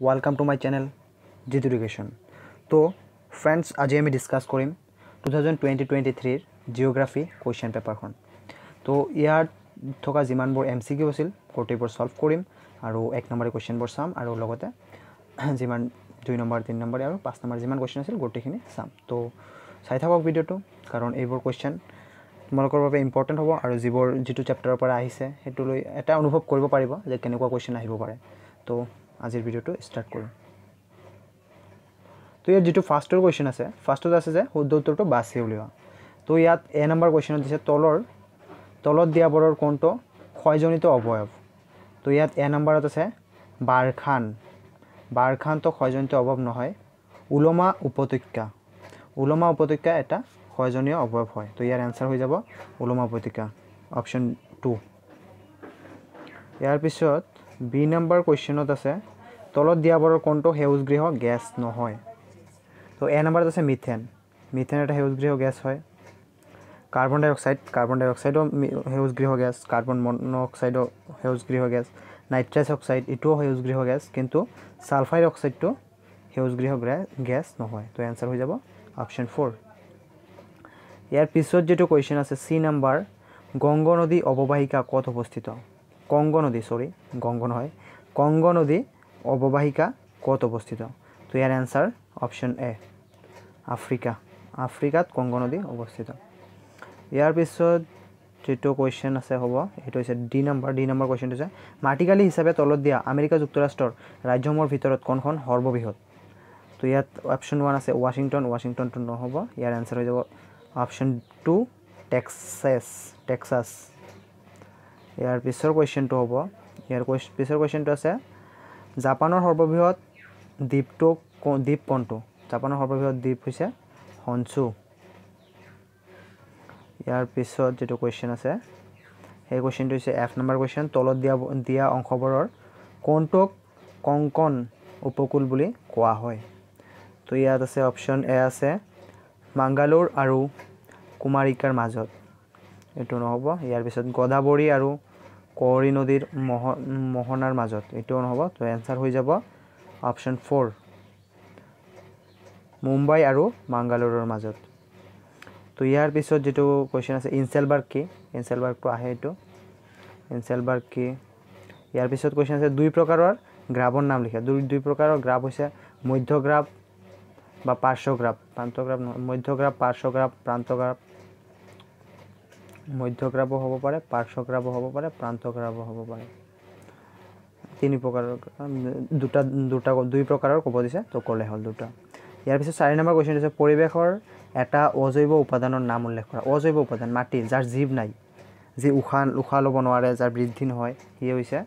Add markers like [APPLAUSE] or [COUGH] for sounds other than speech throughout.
Welcome to my channel Jeet education তো friends আজি আমি ডিছকাছ কৰিম টু থাউজেণ্ড টুৱেণ্টি টুৱেণ্টি থ্ৰীৰ জিঅ'গ্ৰাফী কুৱেশ্যন পেপাৰখন তো ইয়াত থকা যিমানবোৰ এম চি কিউ আছিল গোটেইবোৰ ছল্ভ কৰিম আৰু এক নম্বৰী কুৱেশ্যনবোৰ চাম আৰু লগতে [CLEARS THROAT] যিমান দুই নম্বৰ তিনি নম্বৰ আৰু পাঁচ নম্বৰ যিমান কুৱেশ্যন আছিল গোটেইখিনি চাম। তো চাই থাকক ভিডিঅ'টো কাৰণ এইবোৰ কুৱেশ্যন তোমালোকৰ বাবে ইম্পৰ্টেণ্ট হ'ব আৰু যিবোৰ যিটো চেপ্টাৰৰ পৰা আহিছে সেইটো লৈ এটা অনুভৱ কৰিব পাৰিব যে কেনেকুৱা কুৱেশ্যন আহিব পাৰে। তো আজিৰ ভিডিঅ'টো ষ্টাৰ্ট কৰোঁ। তো ইয়াত যিটো ফাৰ্ষ্টৰ কুৱেশ্যন আছে ফাৰ্ষ্টত আছে যে শুদ্ধ উত্তৰটো বাছি উলিওৱা। তো ইয়াত এ নম্বৰ কুৱেশ্যনত দিছে তলৰ তলত দিয়াবোৰৰ কোনটো ক্ষয়জনিত অৱয়ব তো ইয়াত এ নম্বৰত আছে বাৰখান। বাৰখানটো ক্ষয়জনিত অভাৱ নহয় ওলমা উপত্যকা। ওলমা উপত্যকা এটা ক্ষয়জনীয় অৱয়ব হয়। তো ইয়াৰ এনচাৰ হৈ যাব ওলমা উপত্যকা অপশ্যন টু ইয়াৰ পিছত বি নম্বৰ কুৱেশ্যনত আছে তলত দিয়াবোৰৰ কোনটো সেউজগৃহ গেছ নহয়? তো এ নম্বৰত আছে মিথেন মিথেন এটা সেউজগৃহ গেছ হয়। কাৰ্বন ডাই অক্সাইড কাৰ্বন ডাই অক্সাইডো সেউজগৃহ গেছ কাৰ্বন মন'অক্সাইডো সেউজগৃহ গেছ নাইট্ৰাছ অক্সাইড এইটোও সেউজগৃহ গেছ কিন্তু ছালফাইড অক্সাইডটো সেউজগৃহ গেছ নহয়। তো এনচাৰ হৈ যাব অপশ্যন ফ'ৰ ইয়াৰ পিছত যিটো কুৱেশ্যন আছে চি নাম্বাৰ গংগ নদী অৱবাহিকা ক'ত অৱস্থিত? কংগ নদী চৰি গংগ নহয় কংগ নদী অৱবাহিকা ক'ত অৱস্থিত তো ইয়াৰ এনচাৰ অপশ্যন এ আফ্ৰিকা আফ্ৰিকাত কংগ নদী অৱস্থিত ইয়াৰ পিছত যিটো কুৱেশ্যন আছে, হ'ব সেইটো হৈছে ডি নম্বৰ ডি নম্বৰ কুৱেশ্যনটো হৈছে, মাটিকালি হিচাপে তলত দিয়া আমেৰিকা যুক্তৰাষ্ট্ৰৰ ৰাজ্যসমূহৰ ভিতৰত কোনখন সৰ্ববৃহৎ? তো ইয়াত অপশ্যন ওৱান আছে ৱাশ্বিংটন ৱাশ্বিংটনটো নহ'ব, ইয়াৰ এনচাৰ হৈ যাব অপশ্যন টু টেক্সাছ টেক্সাছ ইয়াৰ পিছৰ কুৱেশ্যনটো হ'ব। ইয়াৰ পিছৰ কুৱেশ্যনটো আছে জাপানৰ সৰ্ববৃহৎ দ্বীপটো দ্বীপ কোনটো? জাপানৰ সৰ্ববৃহৎ দ্বীপ হৈছে হনচু। ইয়াৰ পিছত যিটো কুৱেশ্যন আছে সেই কুৱেশ্যনটো হৈছে এফ নম্বৰ কুৱেশ্যন তলত দিয়া দিয়া অংশবোৰৰ কোনটোক কংকন উপকূল বুলি কোৱা হয়? তো ইয়াত আছে অপশ্যন এ আছে মাংগালোৰ আৰু কুমাৰিকাৰ মাজত। এইটো নহ'ব। ইয়াৰ পিছত গদাবৰী আৰু কঁৱৰী নদীৰ মহ, মোহনাৰ মাজত। এইটোও নহ'ব, তো এনচাৰ হৈ যাব অপশ্যন ফ'ৰ মুম্বাই আৰু মাংগালোৰৰ মাজত। তো ইয়াৰ পিছত যিটো কুৱেশ্যন আছে, ইনচেলবাৰ্গ কি? ইনচেলবাৰ্গটো আহে এইটো। ইনচেলবাৰ্গ কি? ইয়াৰ পিছত কুৱেশ্যন আছে, দুই প্ৰকাৰৰ গ্ৰাফৰ নাম লিখা। দুই দুই প্ৰকাৰৰ গ্ৰাফ হৈছে মধ্যগ্ৰাফ বা পাৰ্শ্বগ্ৰাফ প্ৰান্তগ্ৰাফ নহয় মধ্যগ্ৰাফ পাৰ্শ্বগ্ৰাফ প্ৰান্তগ্ৰাফ মধ্যগ্ৰাফো হ'ব পাৰে পাৰ্শ্বগ্ৰাফো হ'ব পাৰে প্ৰান্তগ্ৰাফো হ'ব পাৰে। তিনি প্ৰকাৰৰ দুটা দুটা দুই প্ৰকাৰৰ ক'ব দিছে তো ক'লে হ'ল দুটা। ইয়াৰ পিছত চাৰি নম্বৰ কুৱেশ্যন দিছে পৰিৱেশৰ এটা অজৈৱ উপাদানৰ নাম উল্লেখ কৰা। অজৈৱ উপাদান মাটি যাৰ জীৱ নাই যি উশাহ উশাহ ল'ব নোৱাৰে যাৰ বৃদ্ধি নহয় সি হৈছে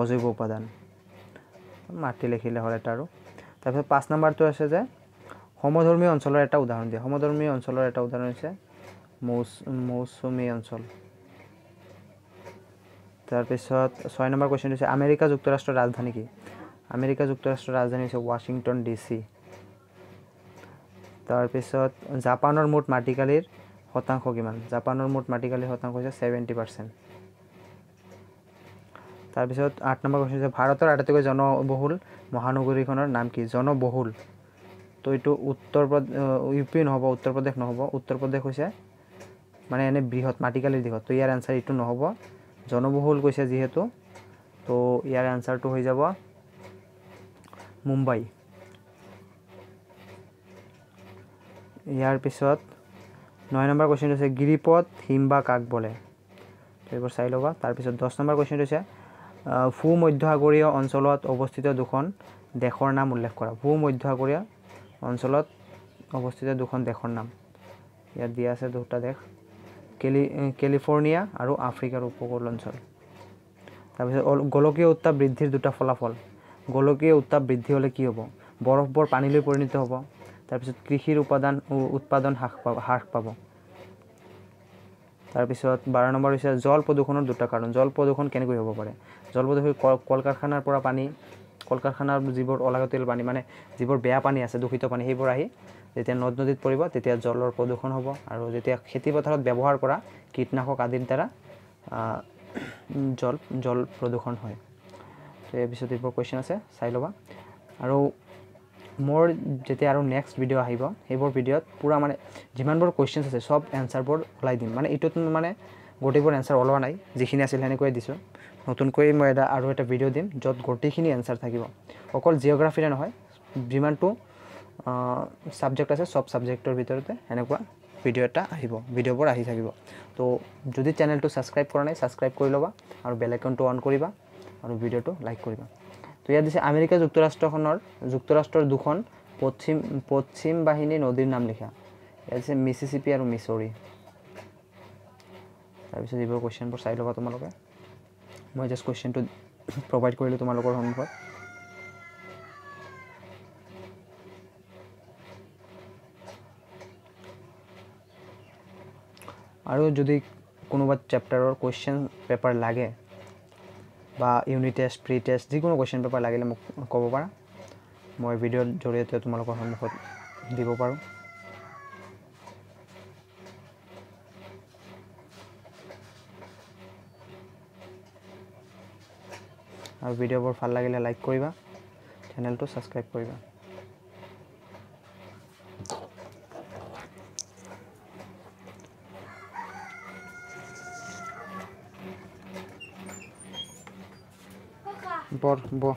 অজৈৱ উপাদান। মাটি লিখিলে হ'ল এটা আৰু। তাৰপিছত পাঁচ নম্বৰটো আছে যে সমধৰ্মী অঞ্চলৰ এটা উদাহৰণ দিয়ে। সমধৰ্মী অঞ্চলৰ এটা উদাহৰণ হৈছে মৌচ মৌচুমী অঞ্চল। তাৰপিছত ছয় নম্বৰ কুৱেশ্যন হৈছে আমেৰিকা যুক্তৰাষ্ট্ৰৰ ৰাজধানী কি? আমেৰিকা যুক্তৰাষ্ট্ৰৰ ৰাজধানী হৈছে ৱাশ্বিংটন ডি চি তাৰপিছত জাপানৰ মুঠ মাটিকালিৰ শতাংশ কিমান? জাপানৰ মুঠ মাটিকালিৰ শতাংশ হৈছে ছেভেণ্টি পাৰ্চেণ্ট। তাৰপিছত আঠ নম্বৰ কুৱেশ্যন হৈছে ভাৰতৰ আটাইতকৈ জনবহুল মহানগৰীখনৰ নাম কি? জনবহুল। তো এইটো উত্তৰ প্ৰদেশ ইউ পি নহ'ব উত্তৰ প্ৰদেশ নহ'ব। উত্তৰ প্ৰদেশ হৈছে মানে এনে বৃহৎ মাটিকালিৰ দিশত। তো ইয়াৰ এনচাৰ এইটো নহ'ব। জনবহুল কৈছে যিহেতু। তো ইয়াৰ এনচাৰটো হৈ যাব মুম্বাই। ইয়াৰ পিছত নয় নম্বৰ কুৱেশ্যনটো হৈছে গিৰিপথ হিমবা কাক বোলে? তো এইবোৰ চাই ল'বা। তাৰপিছত দহ নম্বৰ কুৱেশ্যনটো হৈছে ভূ মধ্যসাগৰীয় অঞ্চলত অৱস্থিত দুখন দেশৰ নাম উল্লেখ কৰা। ভূ মধ্যসাগৰীয় অঞ্চলত অৱস্থিত দুখন দেশৰ নাম। ইয়াত দিয়া আছে দুটা দেশ। কেলি কেলিফৰ্ণিয়া আৰু আফ্ৰিকাৰ উপকূল অঞ্চল। তাৰপিছত গোলকীয় উত্তাপ বৃদ্ধিৰ দুটা ফলাফল। গোলকীয় উত্তাপ বৃদ্ধি হ'লে কি হ'ব? বৰফবোৰ পানীলৈ পৰিণত হ'ব। তাৰপিছত কৃষিৰ উপাদান উৎপাদন হ্ৰাস পাব হ্ৰাস পাব। তাৰপিছত বাৰ নম্বৰ হৈছে জল প্ৰদূষণৰ দুটা কাৰণ। জল প্ৰদূষণ কেনেকৈ হ'ব পাৰে? জল প্ৰদূষণ কল কাৰখানাৰ পৰা পানী কল কাৰখানাৰ যিবোৰ অলাগতীয়াল পানী মানে যিবোৰ বেয়া পানী আছে দূষিত পানী সেইবোৰ আহি যেতিয়া নদ নদীত পৰিব তেতিয়া জলৰ প্ৰদূষণ হ'ব আৰু যেতিয়া খেতি পথাৰত ব্যৱহাৰ কৰা কীটনাশক আদিৰ দ্বাৰা জল জল প্ৰদূষণ হয়। তো ইয়াৰ পিছত এইবোৰ কুৱেশ্যন আছে চাই ল'বা। আৰু মোৰ যেতিয়া আৰু নেক্সট ভিডিঅ' আহিব সেইবোৰ ভিডিঅ'ত পূৰা মানে যিমানবোৰ কুৱেশ্যনছ আছে চব এনচাৰবোৰ ওলাই দিম। মানে এইটোত মানে গোটেইবোৰ এনচাৰ ওলোৱা নাই যিখিনি আছিল সেনেকৈয়ে দিছোঁ। নতুনকৈ মই এটা আৰু এটা ভিডিঅ' দিম য'ত গোটেইখিনি এনচাৰ থাকিব। অকল জিঅ'গ্ৰাফীৰে নহয় যিমানটো ছাবজেক্ট আছে চব ছাবজেক্টৰ ভিতৰতে সেনেকুৱা ভিডিঅ' এটা আহিব ভিডিঅ'বোৰ আহি থাকিব। তো যদি চেনেলটো ছাবস্ক্ৰাইব কৰা নাই ছাবস্ক্ৰাইব কৰি ল'বা আৰু বেল আইকনটো অন কৰিবা আৰু ভিডিঅ'টো লাইক কৰিবা। তো ইয়াত দিছে আমেৰিকা যুক্তৰাষ্ট্ৰখনৰ যুক্তৰাষ্ট্ৰৰ দুখন পশ্চিম পশ্চিম বাহিনী নদীৰ নাম লিখা। ইয়াত দিছে মিচিচিপি আৰু মিছৰি তাৰপিছত এইবোৰ কুৱেশ্যনবোৰ চাই ল'বা তোমালোকে। মই জাষ্ট কুৱেশ্যনটো প্ৰভাইড কৰিলোঁ তোমালোকৰ সন্মুখত। আৰু যদি কোনোবা চেপ্টাৰৰ কুৱেশ্যন পেপাৰ লাগে বা ইউনিট টেষ্ট প্ৰি টেষ্ট যিকোনো কুৱেশ্যন পেপাৰ লাগিলে মোক ক'ব পাৰা। মই ভিডিঅ'ৰ জৰিয়তে তোমালোকৰ সন্মুখত দিব পাৰোঁ। আৰু ভিডিঅ'বোৰ ভাল লাগিলে লাইক কৰিবা চেনেলটো ছাবস্ক্ৰাইব কৰিবা। বৰ ব